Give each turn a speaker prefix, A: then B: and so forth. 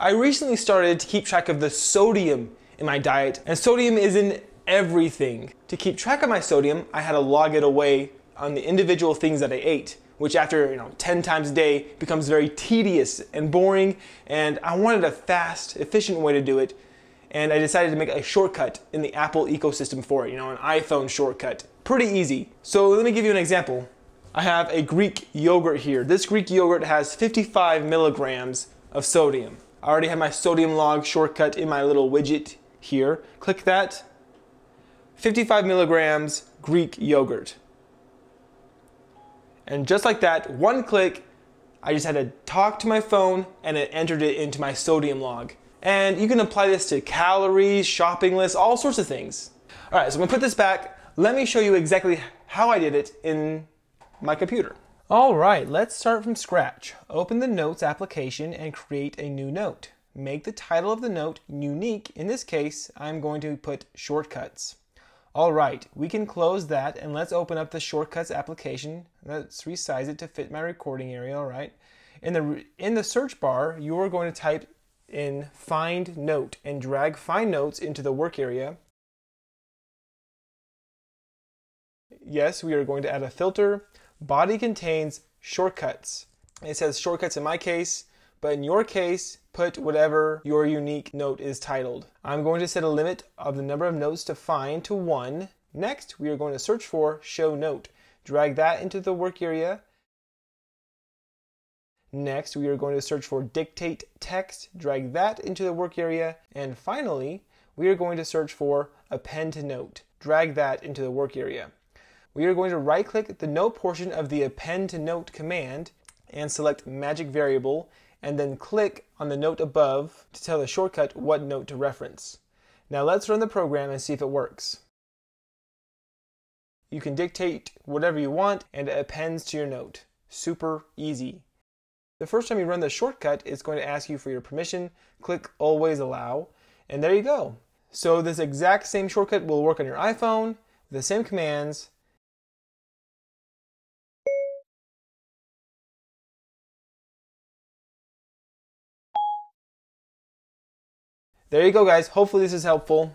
A: I recently started to keep track of the sodium in my diet, and sodium is in everything. To keep track of my sodium, I had to log it away on the individual things that I ate, which after you know 10 times a day becomes very tedious and boring, and I wanted a fast, efficient way to do it, and I decided to make a shortcut in the Apple ecosystem for it, you know, an iPhone shortcut. Pretty easy. So let me give you an example. I have a Greek yogurt here. This Greek yogurt has 55 milligrams of sodium. I already have my sodium log shortcut in my little widget here. Click that. 55 milligrams Greek yogurt. And just like that, one click, I just had to talk to my phone and it entered it into my sodium log. And you can apply this to calories, shopping lists, all sorts of things. All right, so I'm gonna put this back. Let me show you exactly how I did it in my computer. All right, let's start from scratch. Open the Notes application and create a new note. Make the title of the note unique. In this case, I'm going to put shortcuts. All right, we can close that and let's open up the shortcuts application. Let's resize it to fit my recording area, all right? In the, in the search bar, you are going to type in Find Note and drag Find Notes into the work area. Yes, we are going to add a filter. Body contains shortcuts. It says shortcuts in my case, but in your case, put whatever your unique note is titled. I'm going to set a limit of the number of notes to find to one. Next, we are going to search for show note. Drag that into the work area Next, we are going to search for dictate text, drag that into the work area, and finally, we are going to search for append note, drag that into the work area. We are going to right click the note portion of the append to note command and select magic variable and then click on the note above to tell the shortcut what note to reference. Now let's run the program and see if it works. You can dictate whatever you want and it appends to your note. Super easy. The first time you run the shortcut, it's going to ask you for your permission. Click Always Allow, and there you go. So this exact same shortcut will work on your iPhone the same commands. There you go, guys. Hopefully this is helpful.